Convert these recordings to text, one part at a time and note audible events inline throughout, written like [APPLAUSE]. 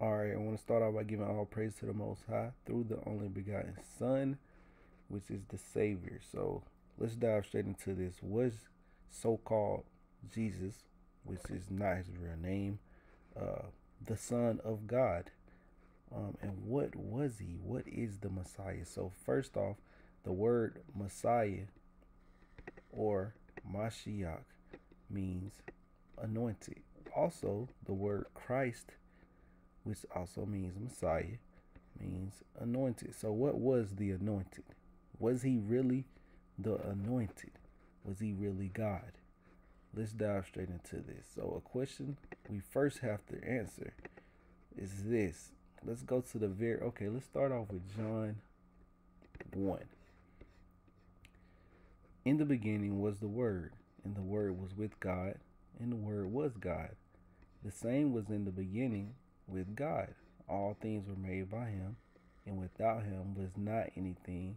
All right, I want to start off by giving all praise to the Most High through the only begotten Son, which is the Savior. So let's dive straight into this. Was so called Jesus, which is not his real name, uh, the Son of God? Um, and what was he? What is the Messiah? So, first off, the word Messiah or Mashiach means anointed. Also, the word Christ which also means Messiah, means anointed. So, what was the anointed? Was he really the anointed? Was he really God? Let's dive straight into this. So, a question we first have to answer is this. Let's go to the very, okay, let's start off with John 1. In the beginning was the Word, and the Word was with God, and the Word was God. The same was in the beginning with God. All things were made by him, and without him was not anything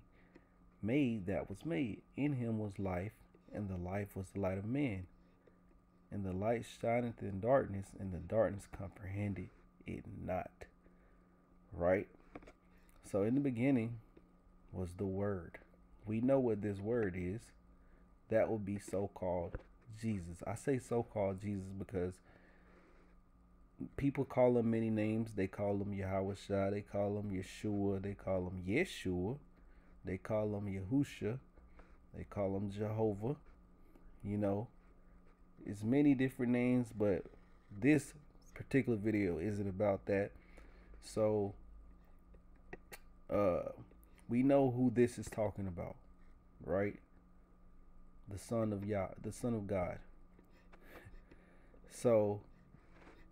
made that was made. In him was life, and the life was the light of men. And the light shineth in darkness, and the darkness comprehended it not. Right? So in the beginning was the Word. We know what this Word is. That would be so called Jesus. I say so called Jesus because people call him many names. They call him Yahweh. They call him Yeshua. They call him Yeshua. They call him Yahusha. They call him Jehovah. You know, it's many different names, but this particular video isn't about that. So, uh, we know who this is talking about, right? The Son of Yah, the Son of God. So,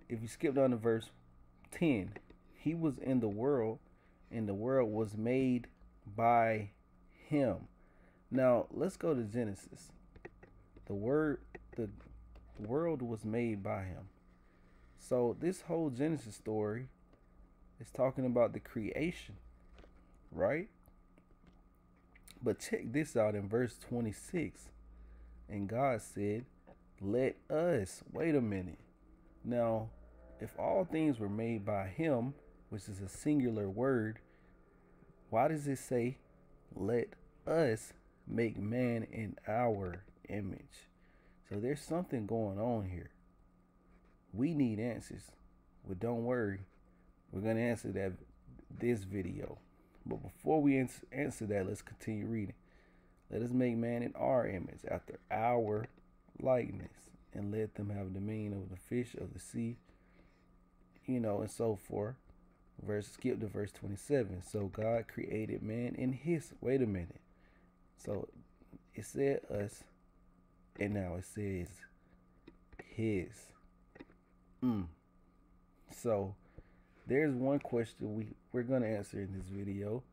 if you skip down to verse 10, he was in the world, and the world was made by him. Now, let's go to Genesis. The word, the world was made by him. So, this whole Genesis story is talking about the creation, right? But check this out in verse 26. And God said, Let us, wait a minute. Now, if all things were made by him, which is a singular word, why does it say, let us make man in our image? So there's something going on here. We need answers. But don't worry, we're going to answer that this video. But before we answer that, let's continue reading. Let us make man in our image, after our likeness, and let them have dominion over the fish of the sea you know, and so forth. Verse skip to verse 27. So God created man in his wait a minute. So it said us, and now it says his. Mm. So there's one question we, we're gonna answer in this video.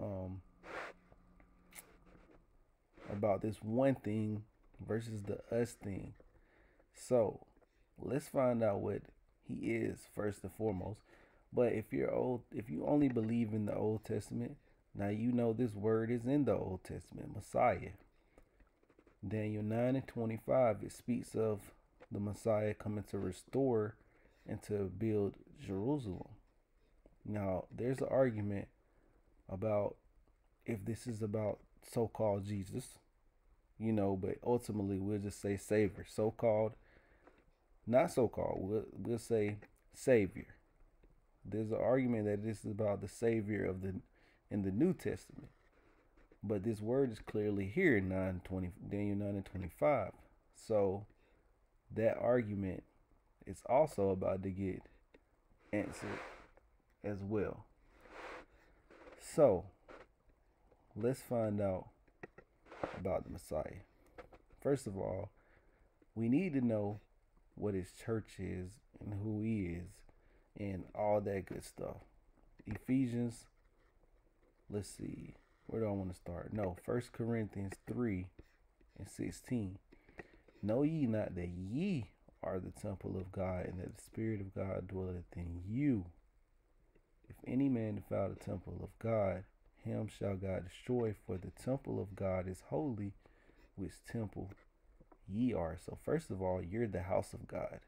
Um about this one thing versus the us thing. So let's find out what he is first and foremost. But if you're old, if you only believe in the Old Testament, now you know this word is in the Old Testament, Messiah. Daniel 9 and 25, it speaks of the Messiah coming to restore and to build Jerusalem. Now, there's an argument about if this is about so called Jesus, you know, but ultimately we'll just say Savior. So called not so called, we'll, we'll say Savior. There's an argument that this is about the Savior of the in the New Testament. But this word is clearly here in 9 20, Daniel 9 and 25. So that argument is also about to get answered as well. So let's find out about the Messiah. First of all, we need to know what his church is and who he is and all that good stuff. Ephesians, let's see, where do I want to start? No, First Corinthians 3 and 16. Know ye not that ye are the temple of God, and that the Spirit of God dwelleth in you? If any man defile the temple of God, him shall God destroy, for the temple of God is holy, which temple ye are. So, first of all, you're the house of God.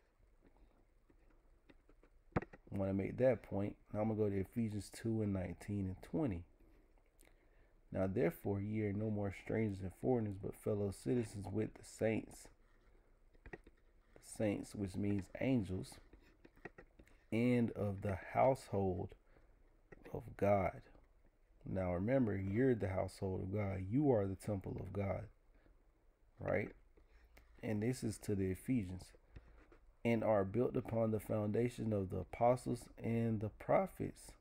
want to make that point. Now I'm going to go to Ephesians 2 and 19 and 20. Now, therefore, ye are no more strangers and foreigners, but fellow citizens with the saints. Saints, which means angels, and of the household of God. Now, remember, you're the household of God. You are the temple of God. Right? And this is to the Ephesians. And are built upon the foundation of the apostles and the prophets.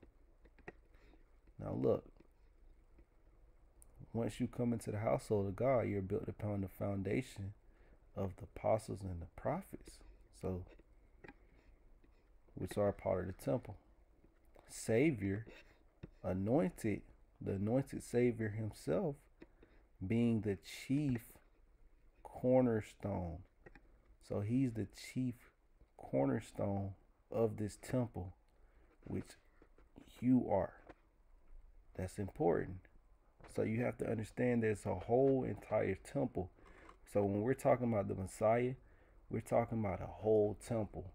Now, look, once you come into the household of God, you're built upon the foundation of the apostles and the prophets. So, which are part of the temple. Savior, anointed, the anointed Savior himself, being the chief cornerstone. So he's the chief cornerstone of this temple, which you are. That's important. So you have to understand there's a whole entire temple. So when we're talking about the Messiah, we're talking about a whole temple.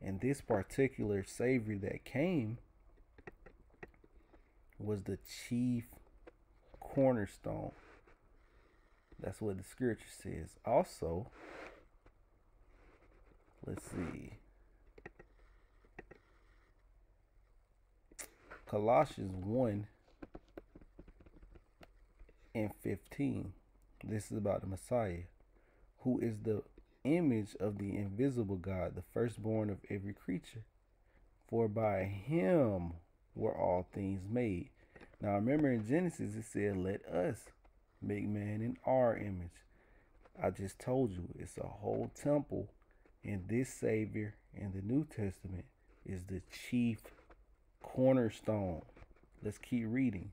And this particular Savior that came was the chief cornerstone. That's what the scripture says. Also, let's see. Colossians 1 and 15. This is about the Messiah, who is the image of the invisible God, the firstborn of every creature. For by him were all things made. Now remember in Genesis it said, Let us make man in our image. I just told you it's a whole temple, and this Savior in the New Testament is the chief cornerstone. Let's keep reading.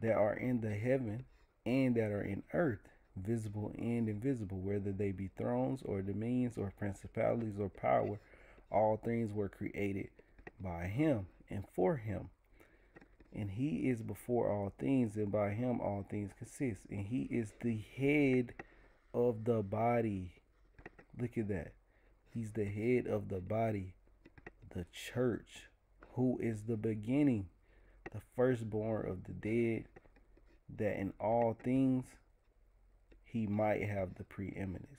That are in the heaven and that are in earth, visible and invisible, whether they be thrones or dominions or principalities or power, all things were created by him and for him. And he is before all things, and by him all things consist. And he is the head of the body. Look at that. He's the head of the body, the church, who is the beginning, the firstborn of the dead, that in all things he might have the preeminence.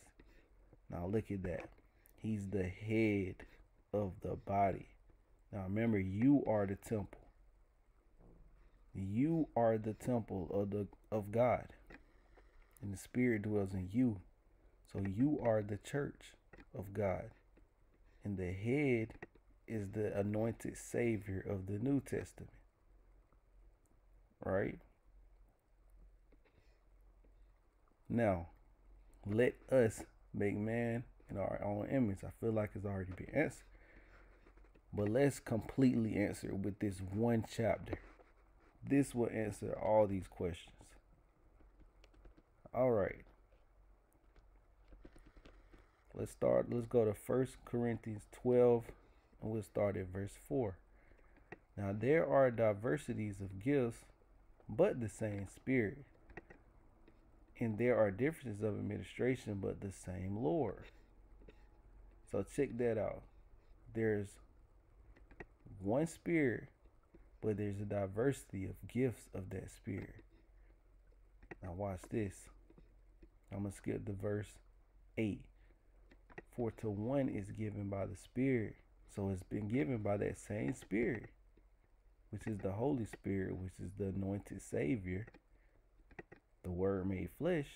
Now look at that. He's the head of the body. Now remember, you are the temple. You are the temple of the of God. And the Spirit dwells in you. So you are the church of God. And the head is the anointed Savior of the New Testament. Right? Now, let us make man in our own image. I feel like it's already been answered. But let's completely answer with this one chapter. This will answer all these questions. All right. Let's start. Let's go to First Corinthians 12 and we'll start at verse 4. Now there are diversities of gifts, but the same Spirit and there are differences of administration, but the same Lord. So check that out. There's one spirit, but there's a diversity of gifts of that spirit. Now watch this. I'm gonna skip the verse 8. For to one is given by the Spirit. So it's been given by that same Spirit, which is the Holy Spirit, which is the anointed Savior the word made flesh,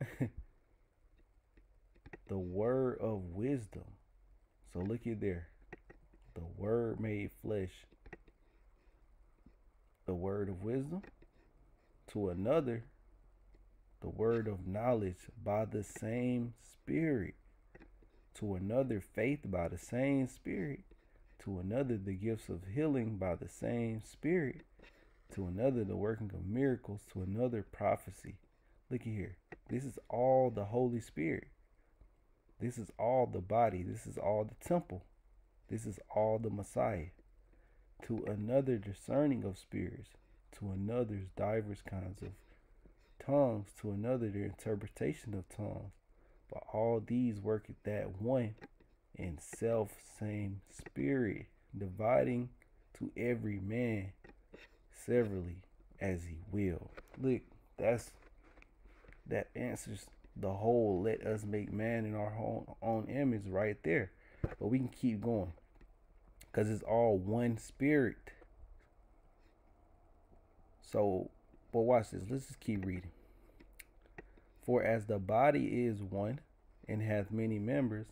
[LAUGHS] the word of wisdom. So look at there. The word made flesh. The word of wisdom. To another, the word of knowledge by the same Spirit. To another, faith by the same Spirit. To another, the gifts of healing by the same Spirit to another the working of miracles, to another prophecy. Look here. This is all the Holy Spirit. This is all the body. This is all the temple. This is all the Messiah. To another discerning of spirits, to another's divers kinds of tongues, to another the interpretation of tongues. But all these work at that one and self same spirit. dividing to every man severally as he will. Look, that's that answers the whole let us make man in our own, own image right there. But we can keep going because it's all one spirit. So, but watch this. Let's just keep reading. For as the body is one and hath many members,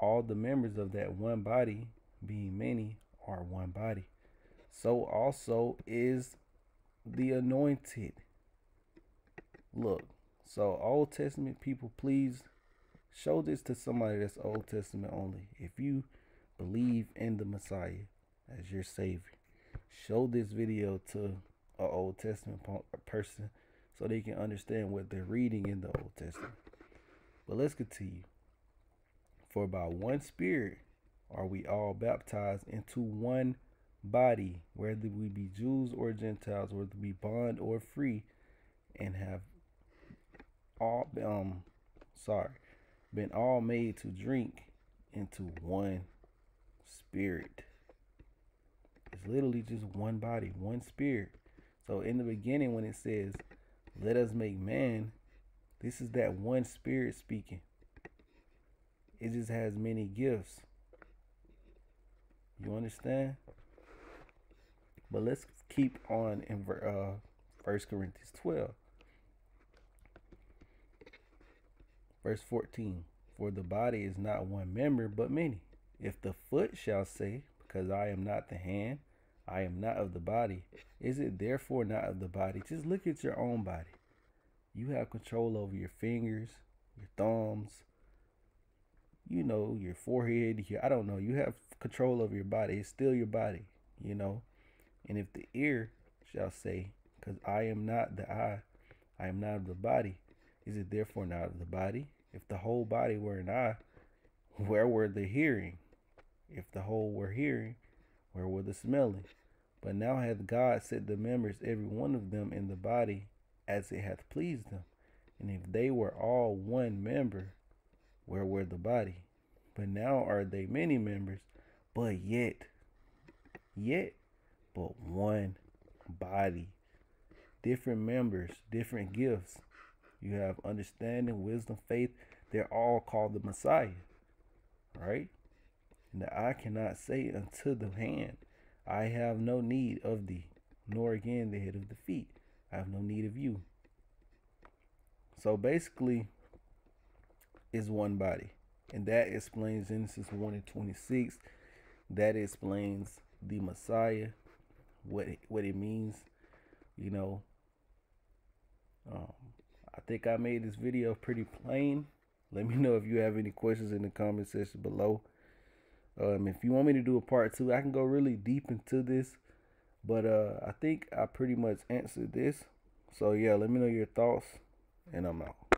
all the members of that one body, being many, are one body. So also is the anointed. Look, so Old Testament people, please show this to somebody that's Old Testament only. If you believe in the Messiah as your Savior, show this video to an Old Testament person so they can understand what they're reading in the Old Testament. But let's continue. For by one Spirit are we all baptized into one body, whether we be Jews or Gentiles, whether we be bond or free, and have all um sorry, been all made to drink into one spirit. It's literally just one body, one spirit. So in the beginning when it says, Let us make man, this is that one spirit speaking. It just has many gifts. You understand? But let's keep on in uh, 1 Corinthians 12. Verse 14 For the body is not one member, but many. If the foot shall say, Because I am not the hand, I am not of the body, is it therefore not of the body? Just look at your own body. You have control over your fingers, your thumbs, you know, your forehead, your, I don't know. You have control over your body. It's still your body, you know. And if the ear shall say, Because I am not the eye, I am not of the body, is it therefore not of the body? If the whole body were an eye, where were the hearing? If the whole were hearing, where were the smelling? But now hath God set the members, every one of them, in the body as it hath pleased him. And if they were all one member, where were the body? But now are they many members, but yet, yet, but one body. Different members, different gifts. You have understanding, wisdom, faith. They're all called the Messiah. Right? And the eye cannot say unto the hand, I have no need of thee, nor again the head of the feet. I have no need of you. So basically, is one body. And that explains Genesis 1 and 26. That explains the Messiah, what it, what it means, you know. Um, I think I made this video pretty plain. Let me know if you have any questions in the comment section below. Um, if you want me to do a part two, I can go really deep into this. But uh, I think I pretty much answered this. So yeah, let me know your thoughts, and I'm out.